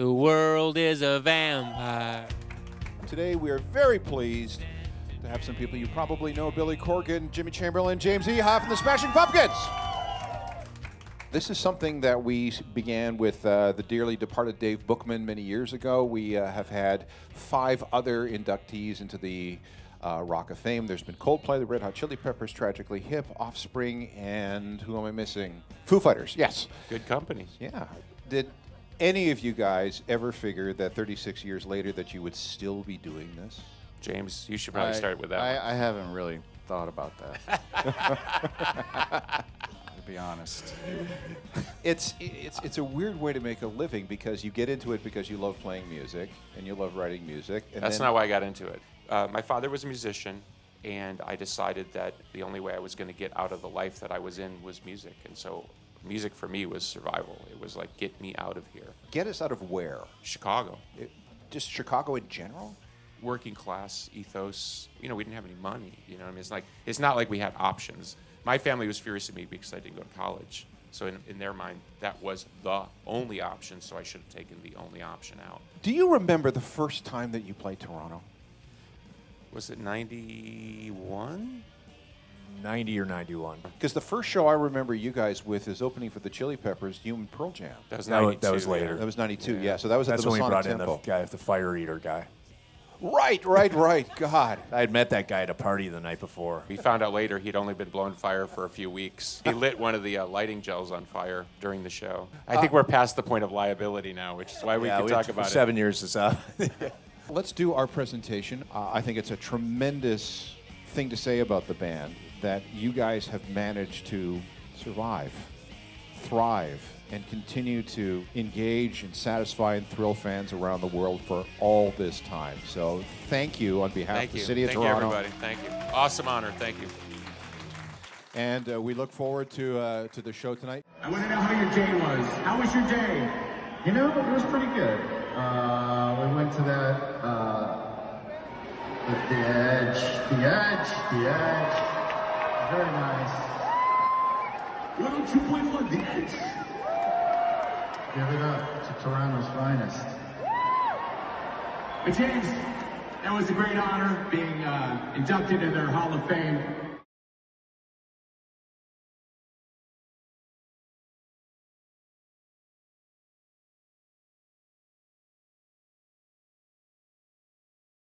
The world is a vampire. Today we are very pleased to have some people you probably know Billy Corgan, Jimmy Chamberlin, James Iha from the Smashing Pumpkins. This is something that we began with uh, the dearly departed Dave Bookman many years ago. We uh, have had five other inductees into the uh, Rock of Fame. There's been Coldplay, the Red Hot Chili Peppers, Tragically Hip, Offspring, and who am I missing? Foo Fighters, yes. Good company. Yeah. Did any of you guys ever figure that 36 years later that you would still be doing this? James, you should probably I- start with that. I, one. I haven't really thought about that. to be honest. It's it's it's a weird way to make a living because you get into it because you love playing music and you love writing music. And That's then- not why I got into it. Uh, my father was a musician, and I decided that the only way I was going to get out of the life that I was in was music. And so, music for me was survival. It was like, get me out of here. Get us out of where? Chicago, It, just Chicago in general. working class ethos. You know, we didn't have any money. You know, what I mean, it's like it's not like we had options. My family was furious at me because I didn't go to college. So in, in their mind, that was the only option. So I should have taken the only option out. Do you remember the first time that you played Toronto? Was it '91? 90 or 91. Because the first show I remember you guys with is opening for the Chili Peppers, you and Pearl Jam. That was That wa- 92. that was later. That was '92. Yeah. so that was That's at the when we Masonic brought in the guy, the fire eater guy. Right, right, right. God. I had met that guy at a party the night before. We found out later he'd only been blowing fire for a few weeks. He lit one of the uh, lighting gels on fire during the show. I think we're past the point of liability now, which is why we yeah, can we- talk for about seven years is up. Let's do our presentation. Uh, I think it's a tremendous thing to say about the band that you guys have managed to survive, thrive, and continue to engage and satisfy and thrill fans around the world for all this time. So thank you on behalf Thank of the you. city of Thank Toronto. you, everybody. Thank you. Awesome honor. Thank you. And uh, we look forward to uh, to the show tonight. I want to know how your day was. How was your day? You know, it was pretty good. Uh, we went to that, uh, the, the edge, the edge, the edge. Very nice. 102.1 The Edge. Give it up to Toronto's finest. But James, that was a great honor being uh, inducted into their Hall of Fame.